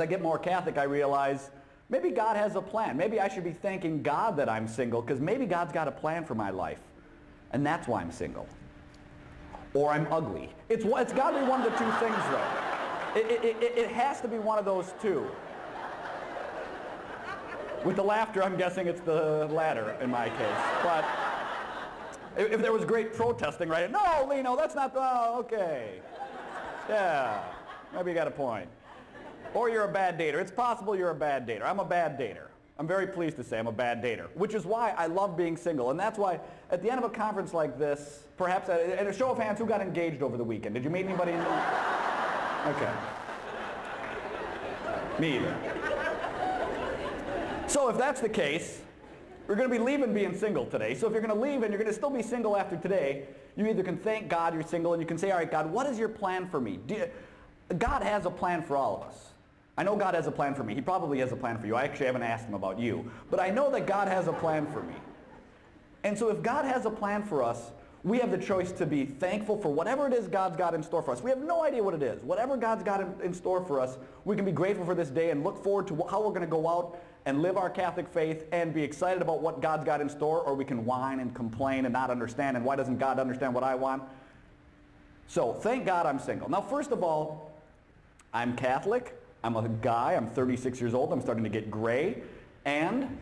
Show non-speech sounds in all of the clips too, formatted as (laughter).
as I get more Catholic, I realize maybe God has a plan. Maybe I should be thanking God that I'm single because maybe God's got a plan for my life. And that's why I'm single. Or I'm ugly. It's, it's got to be one of the two things, though. It, it, it, it has to be one of those two. With the laughter, I'm guessing it's the latter in my case. But if, there was great protesting, right? No, Lino, that's not the, oh, okay. Yeah, maybe you got a point. Or you're a bad dater. It's possible you're a bad dater. I'm a bad dater. I'm very pleased to say I'm a bad dater, which is why I love being single. And that's why at the end of a conference like this, perhaps, uh, and a show of hands, who got engaged over the weekend? Did you meet anybody? In (laughs) the... Okay. Me either. So if that's the case, we're going to be leaving being single today. So if you're going to leave and you're going to still be single after today, you either can thank God you're single and you can say, all right, God, what is your plan for me? You, God has a plan for all of us. I know God has a plan for me. He probably has a plan for you. I actually haven't asked him about you. But I know that God has a plan for me. And so if God has a plan for us, we have the choice to be thankful for whatever it is God's got in store for us. We have no idea what it is. Whatever God's got in, store for us, we can be grateful for this day and look forward to how we're going to go out and live our Catholic faith and be excited about what God's got in store, or we can whine and complain and not understand, and why doesn't God understand what I want? So thank God I'm single. Now, first of all, I'm Catholic. I'm a guy. I'm 36 years old. I'm starting to get gray. And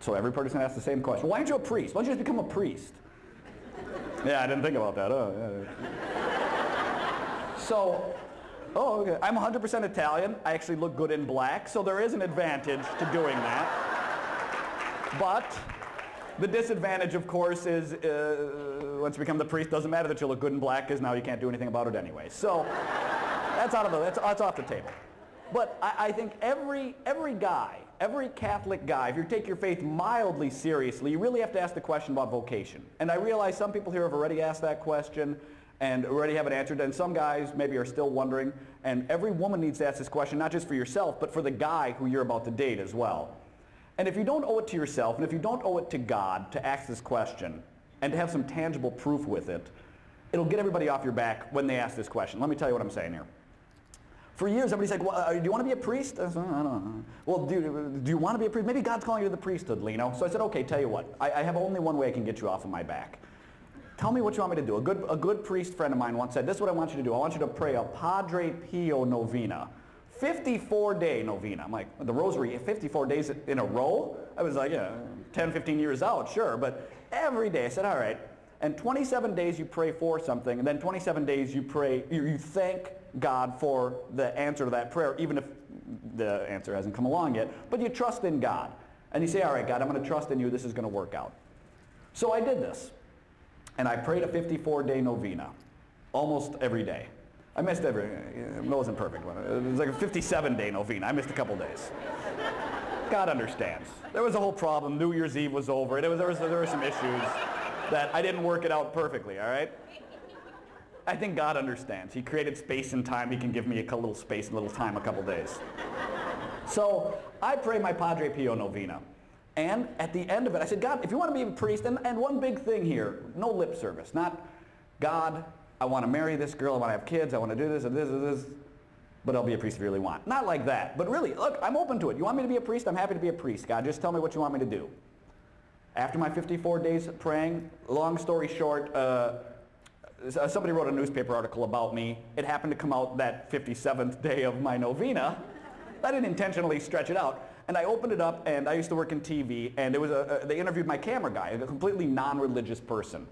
so every person's going to ask the same question. Why aren't you a priest? Why don't you just become a priest? (laughs) yeah, I didn't think about that. Oh, yeah. so Oh, okay. I'm 100% Italian. I actually look good in black, so there is an advantage to doing that. But the disadvantage, of course, is uh, once you become the priest, doesn't matter that you look good in black because now you can't do anything about it anyway. So that's out of the, that's, that's off the table. But I, I think every, every guy, every Catholic guy, if you take your faith mildly seriously, you really have to ask the question about vocation. And I realize some people here have already asked that question and already have it answered. And some guys maybe are still wondering. And every woman needs to ask this question, not just for yourself, but for the guy who you're about to date as well. And if you don't owe it to yourself, and if you don't owe it to God to ask this question, and to have some tangible proof with it, it'll get everybody off your back when they ask this question. Let me tell you what I'm saying here. For years, everybody's like, well, uh, do you want to be a priest? I, said, I don't know. Well, do, do you want to be a priest? Maybe God's calling you to the priesthood, Lino. So I said, okay, tell you what. I, I have only one way I can get you off of my back. Tell me what you want me to do. A good, a good priest friend of mine once said, this is what I want you to do. I want you to pray a Padre Pio novena. 54 day novena. I'm like, the rosary, 54 days in a row? I was like, yeah, 10, 15 years out, sure. But every day I said, all right. And 27 days you pray for something, and then 27 days you pray, you, you thank God for the answer to that prayer, even if the answer hasn't come along yet. But you trust in God. And you say, all right, God, I'm going to trust in you. This is going to work out. So I did this. And I prayed a 54-day novena almost every day. I missed every, it wasn't perfect. It was like a 57-day novena. I missed a couple days. God understands. There was a whole problem. New Year's Eve was over. There, was, there, was, there were some issues that I didn't work it out perfectly, all right? I think God understands. He created space and time. He can give me a little space and a little time a couple days. So I pray my Padre Pio novena. And at the end of it, I said, God, if you want to be a priest, and, and one big thing here, no lip service. Not, God, I want to marry this girl, I want to have kids, I want to do this and this and this, but I'll be a priest if you really want. Not like that. But really, look, I'm open to it. You want me to be a priest? I'm happy to be a priest. God, just tell me what you want me to do. After my 54 days of praying, long story short, uh, Uh, somebody wrote a newspaper article about me. It happened to come out that 57th day of my novena. I didn't intentionally stretch it out. And I opened it up, and I used to work in TV, and it was a, a they interviewed my camera guy, a completely non-religious person.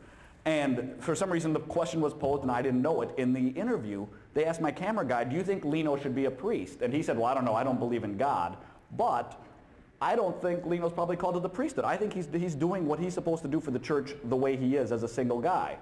And for some reason, the question was posed, and I didn't know it. In the interview, they asked my camera guy, do you think Lino should be a priest? And he said, well, I don't know. I don't believe in God. But I don't think Lino's probably called to the priesthood. I think he's, he's doing what he's supposed to do for the church the way he is as a single guy.